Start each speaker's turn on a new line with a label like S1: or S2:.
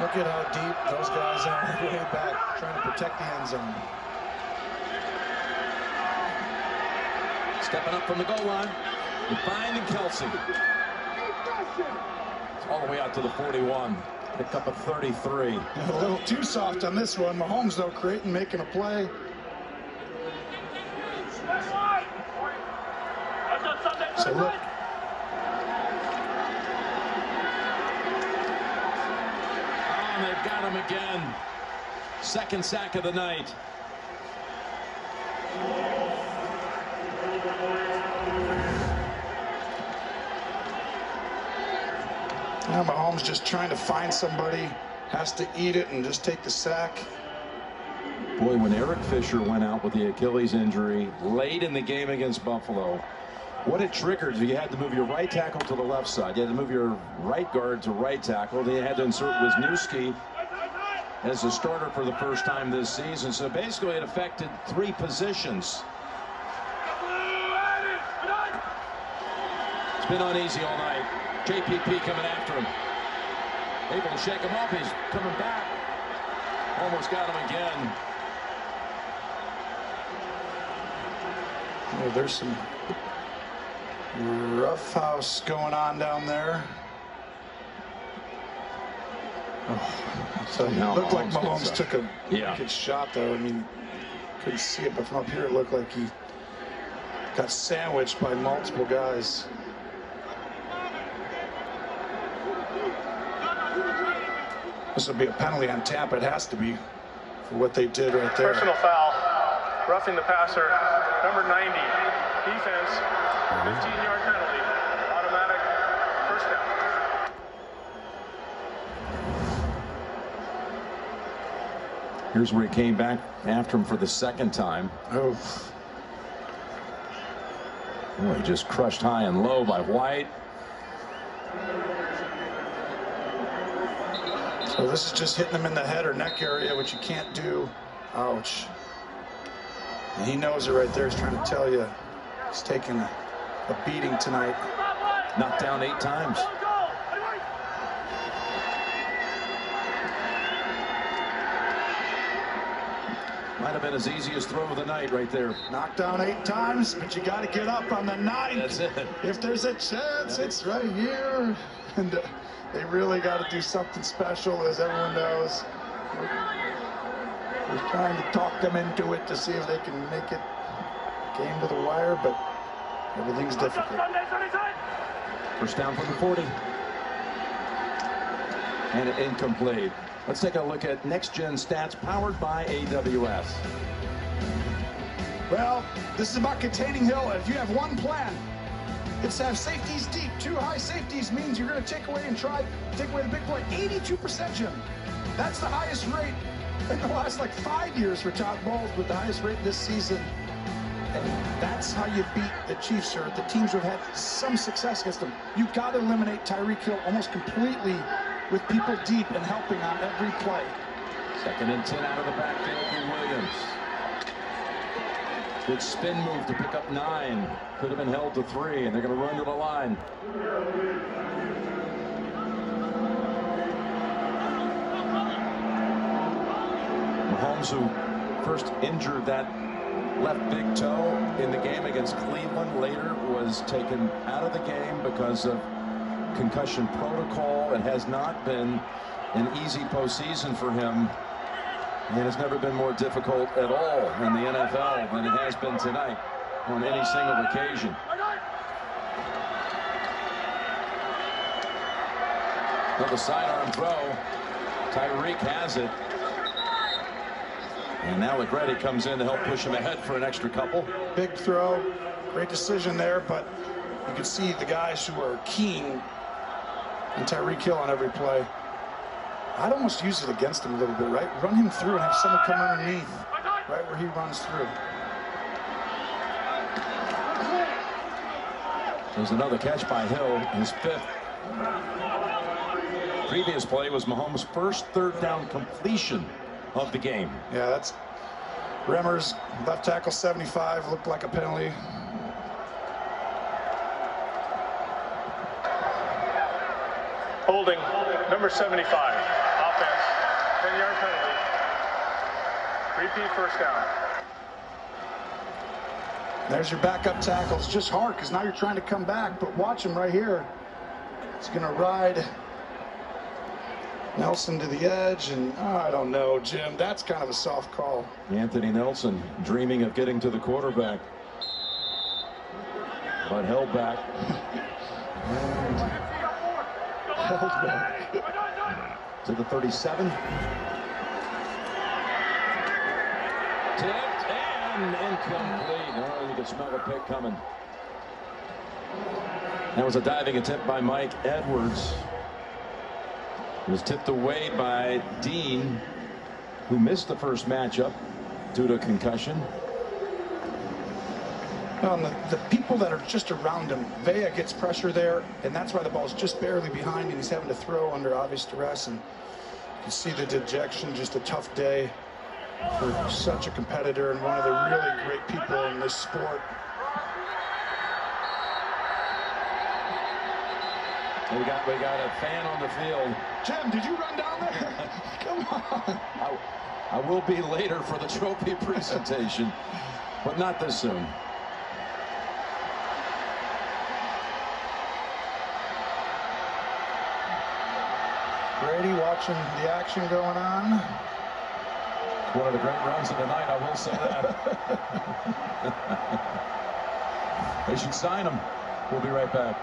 S1: Look at how deep those guys are way back trying to protect the end zone.
S2: Stepping up from the goal line and finding Kelce. All the way out to the 41. Pick up a 33.
S1: A little too soft on this one. Mahomes, though, creating, making a play. So look.
S2: Oh, they've got him again. Second sack of the night.
S1: Now Mahomes just trying to find somebody, has to eat it and just take the sack.
S2: Boy, when Eric Fisher went out with the Achilles injury late in the game against Buffalo, what it triggered, you had to move your right tackle to the left side. You had to move your right guard to right tackle. Then you had to insert Wisniewski as a starter for the first time this season. So basically it affected three positions. It's been uneasy all night. JPP coming after him. Able to shake him off. He's coming back. Almost got him again.
S1: Oh, there's some rough house going on down there. Oh, so it looked like Mahomes took a
S2: yeah.
S1: good shot, though. I mean, couldn't see it, but from up here it looked like he got sandwiched by multiple guys. This will be a penalty on Tampa. It has to be for what they did right there.
S3: Personal foul. Roughing the passer. Number 90. Defense. 15-yard penalty. Automatic first down.
S2: Here's where he came back after him for the second time.
S1: Oh.
S2: Boy, he just crushed high and low by White.
S1: So this is just hitting him in the head or neck area, which you can't do. Ouch. And he knows it right there. He's trying to tell you he's taking a, a beating tonight.
S2: Knocked down eight times. Might have been his easiest throw of the night right there.
S1: Knocked down eight times, but you got to get up on the ninth.
S2: That's it.
S1: If there's a chance, it's right here. And uh, they really got to do something special, as everyone knows. We're, we're trying to talk them into it to see if they can make it game to the wire, but everything's difficult.
S2: First down from the 40. And incomplete. Let's take a look at next gen stats powered by AWS.
S1: Well, this is about containing Hill. If you have one plan, it's to have safeties deep. Two high safeties means you're going to take away and try take away the big play. 82%, Jim. That's the highest rate in the last like five years for Todd Bowles, with the highest rate this season. And that's how you beat the Chiefs, sir. The teams who have had some success against them. You've got to eliminate Tyreek Hill almost completely with people deep and helping on every play.
S2: Second and 10 out of the backfield for Williams. Good spin move to pick up nine. Could have been held to three, and they're going to run to the line. Mahomes, who first injured that left big toe in the game against Cleveland, later was taken out of the game because of concussion protocol. It has not been an easy postseason for him. And it's never been more difficult at all in the NFL than it has been tonight on any single occasion. Another sidearm throw. Tyreek has it. And now Legretti comes in to help push him ahead for an extra couple.
S1: Big throw. Great decision there, but you can see the guys who are keen and Tyreek Hill on every play. I'd almost use it against him a little bit, right? Run him through and have someone come underneath, right where he runs through.
S2: There's another catch by Hill, his fifth. Previous play was Mahomes' first third down completion of the game.
S1: Yeah, that's Remmers, left tackle 75, looked like a penalty.
S3: Holding number 75, offense, 10-yard penalty. Repeat first down.
S1: There's your backup tackle. It's just hard because now you're trying to come back, but watch him right here. He's going to ride Nelson to the edge, and oh, I don't know, Jim. That's kind of a soft call.
S2: Anthony Nelson dreaming of getting to the quarterback, but held back.
S1: held back.
S2: to the 37. Tipped and incomplete. Oh, you can smell the pick coming. That was a diving attempt by Mike Edwards. It was tipped away by Dean, who missed the first matchup due to concussion.
S1: Um, the, the, people that are just around him, Vea gets pressure there, and that's why the ball's just barely behind him. He's having to throw under obvious duress, and you can see the dejection, just a tough day for such a competitor and one of the really great people in this sport.
S2: We got we got a fan on the field.
S1: Jim, did you run down there? Come on.
S2: I, I will be later for the trophy presentation, but not this soon.
S1: Brady watching the action going on.
S2: One of the great runs of the night, I will say that. they should sign him. We'll be right back.